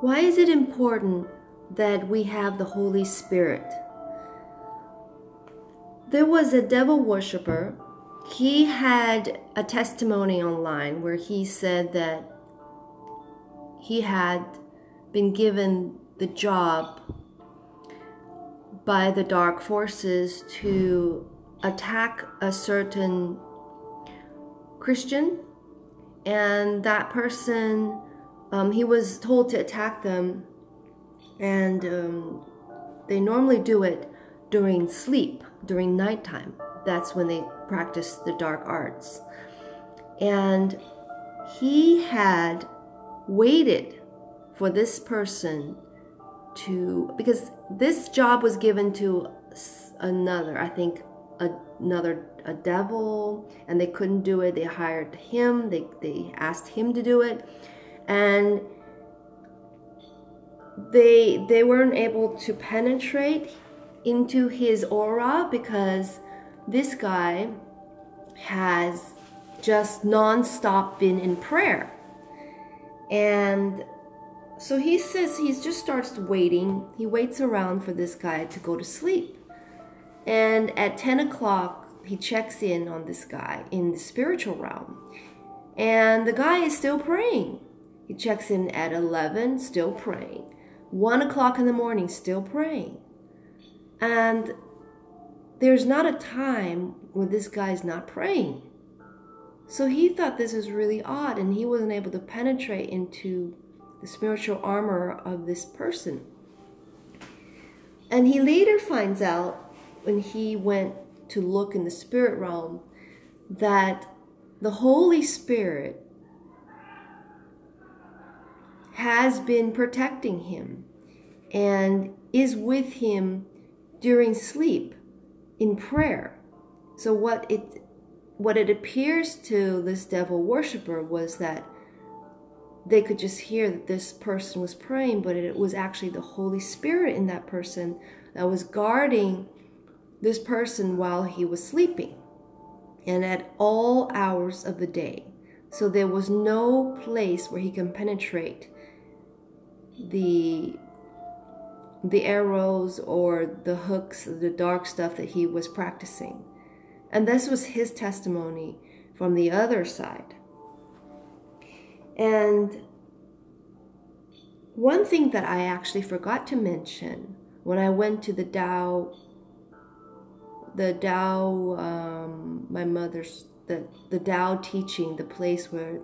Why is it important that we have the Holy Spirit? There was a devil worshiper. He had a testimony online where he said that he had been given the job by the dark forces to attack a certain Christian, and that person, um, he was told to attack them, and um, they normally do it during sleep, during nighttime. That's when they practice the dark arts. And he had waited for this person to because this job was given to another i think another a devil and they couldn't do it they hired him they, they asked him to do it and they they weren't able to penetrate into his aura because this guy has just non-stop been in prayer and so he says he just starts waiting. He waits around for this guy to go to sleep. And at 10 o'clock, he checks in on this guy in the spiritual realm. And the guy is still praying. He checks in at 11, still praying. 1 o'clock in the morning, still praying. And there's not a time when this guy's not praying. So he thought this was really odd and he wasn't able to penetrate into the spiritual armor of this person. And he later finds out when he went to look in the spirit realm that the Holy Spirit has been protecting him and is with him during sleep in prayer. So what it what it appears to this devil worshiper was that they could just hear that this person was praying, but it was actually the Holy Spirit in that person that was guarding this person while he was sleeping and at all hours of the day. So there was no place where he can penetrate the the arrows or the hooks, the dark stuff that he was practicing. And this was his testimony from the other side. And one thing that I actually forgot to mention when I went to the Tao, the Tao, um, my mother's, the, the Tao teaching, the place where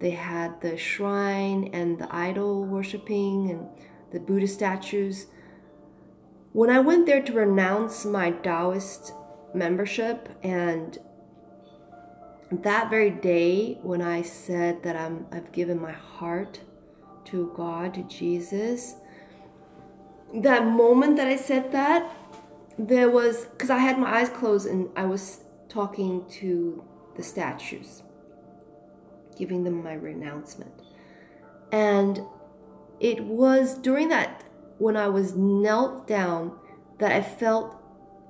they had the shrine and the idol worshiping and the Buddha statues. When I went there to renounce my Taoist membership and that very day when I said that I'm, I've given my heart to God, to Jesus, that moment that I said that, there was, because I had my eyes closed and I was talking to the statues, giving them my renouncement. And it was during that, when I was knelt down, that I felt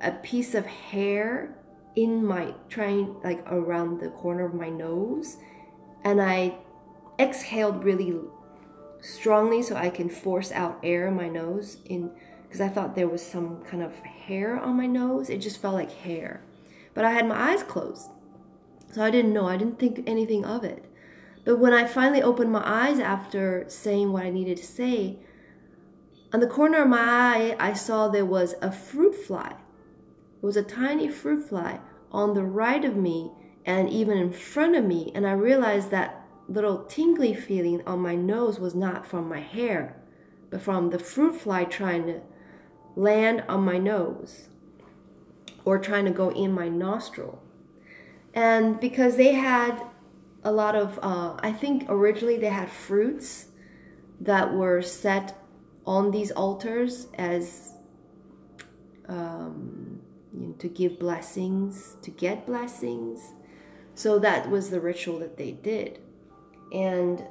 a piece of hair in my trying like around the corner of my nose and I exhaled really strongly so I can force out air in my nose in because I thought there was some kind of hair on my nose. It just felt like hair. But I had my eyes closed. So I didn't know. I didn't think anything of it. But when I finally opened my eyes after saying what I needed to say, on the corner of my eye, I saw there was a fruit fly It was a tiny fruit fly on the right of me and even in front of me. And I realized that little tingly feeling on my nose was not from my hair, but from the fruit fly trying to land on my nose or trying to go in my nostril. And because they had a lot of, uh, I think originally they had fruits that were set on these altars as um, you know, to give blessings, to get blessings. So that was the ritual that they did. And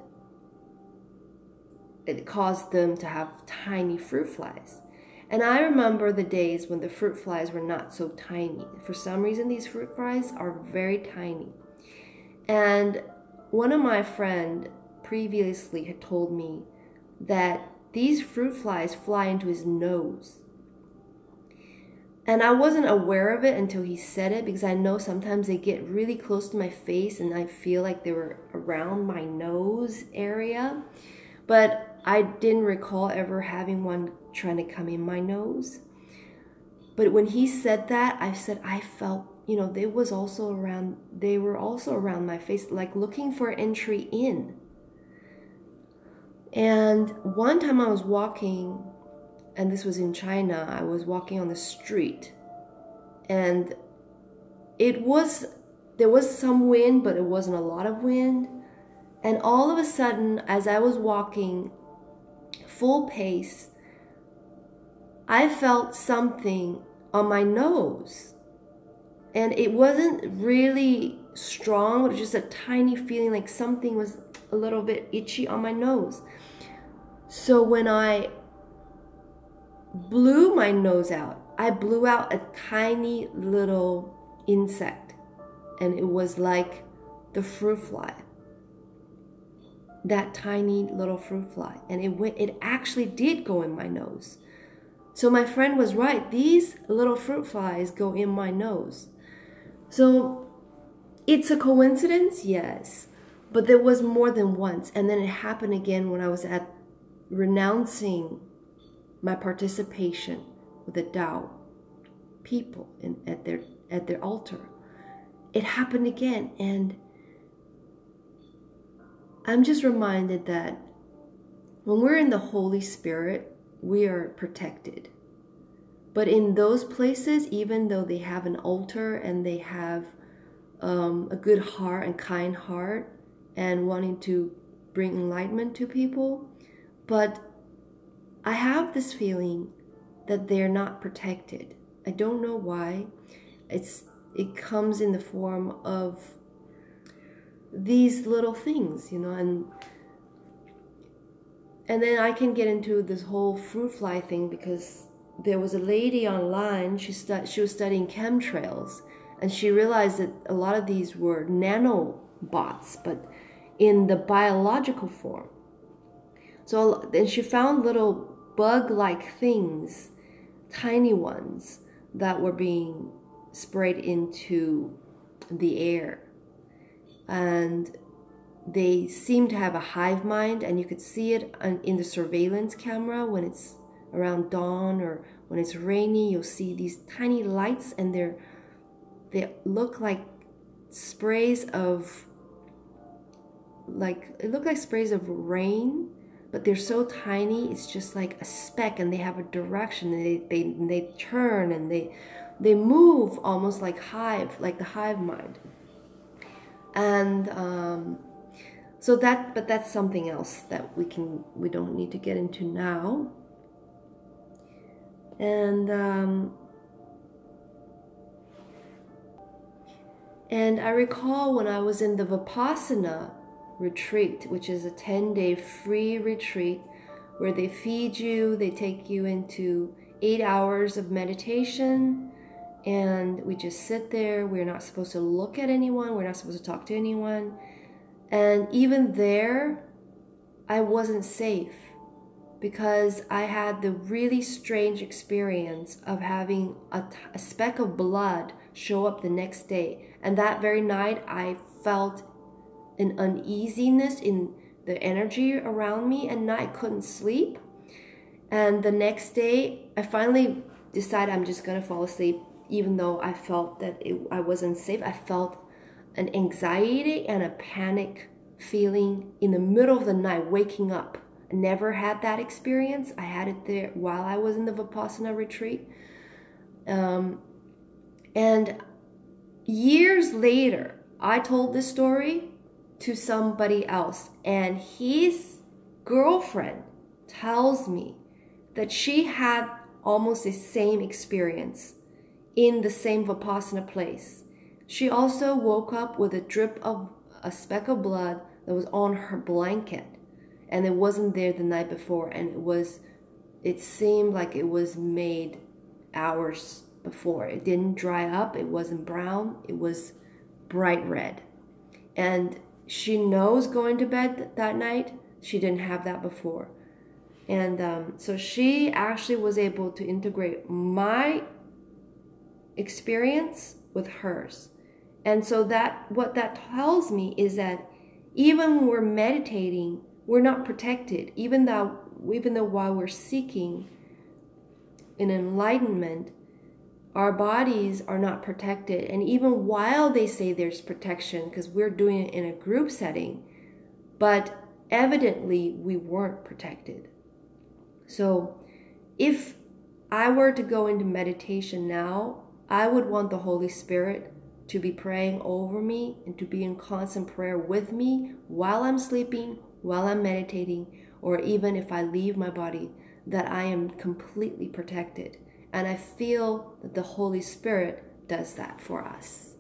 it caused them to have tiny fruit flies. And I remember the days when the fruit flies were not so tiny. For some reason, these fruit flies are very tiny. And one of my friend previously had told me that these fruit flies fly into his nose. And I wasn't aware of it until he said it because I know sometimes they get really close to my face and I feel like they were around my nose area. But I didn't recall ever having one trying to come in my nose. But when he said that, I said I felt, you know, they was also around they were also around my face like looking for entry in. And one time I was walking and this was in China. I was walking on the street and it was there was some wind, but it wasn't a lot of wind. And all of a sudden, as I was walking full pace, I felt something on my nose. And it wasn't really strong, it was just a tiny feeling like something was a little bit itchy on my nose. So when I blew my nose out, I blew out a tiny little insect. And it was like the fruit fly that tiny little fruit fly and it went it actually did go in my nose so my friend was right these little fruit flies go in my nose so it's a coincidence yes but there was more than once and then it happened again when i was at renouncing my participation with the Tao people in, at their at their altar it happened again and I'm just reminded that when we're in the Holy Spirit, we are protected. But in those places, even though they have an altar and they have um, a good heart and kind heart and wanting to bring enlightenment to people, but I have this feeling that they're not protected. I don't know why. It's it comes in the form of these little things, you know, and and then I can get into this whole fruit fly thing because there was a lady online. She stu- she was studying chemtrails, and she realized that a lot of these were nanobots, but in the biological form. So then she found little bug-like things, tiny ones that were being sprayed into the air and they seem to have a hive mind and you could see it in the surveillance camera when it's around dawn or when it's rainy you'll see these tiny lights and they're they look like sprays of like it look like sprays of rain but they're so tiny it's just like a speck and they have a direction and they they, they turn and they they move almost like hive like the hive mind. And um, so that but that's something else that we can we don't need to get into now and um, and I recall when I was in the Vipassana retreat, which is a 10 day free retreat where they feed you, they take you into eight hours of meditation, and we just sit there. We're not supposed to look at anyone, we're not supposed to talk to anyone. And even there, I wasn't safe because I had the really strange experience of having a, speck of blood show up the next day. And that very night, I felt an uneasiness in the energy around me, and I couldn't sleep. And the next day, I finally decided I'm just gonna fall asleep even though I felt that it, I wasn't safe, I felt an anxiety and a panic feeling in the middle of the night, waking up. Never had that experience. I had it there while I was in the Vipassana retreat. Um, and years later, I told this story to somebody else, and his girlfriend tells me that she had almost the same experience in the same Vipassana place. She also woke up with a drip of a speck of blood that was on her blanket and it wasn't there the night before and it was it seemed like it was made hours before. It didn't dry up, it wasn't brown, it was bright red. And she knows going to bed that night. She didn't have that before. And um, so she actually was able to integrate my experience with hers. And so that what that tells me is that even when we're meditating, we're not protected. Even though even though while we're seeking an enlightenment, our bodies are not protected. And even while they say there's protection, because we're doing it in a group setting, but evidently we weren't protected. So if I were to go into meditation now, I would want the Holy Spirit to be praying over me and to be in constant prayer with me while I'm sleeping, while I'm meditating, or even if I leave my body, that I am completely protected. And I feel that the Holy Spirit does that for us.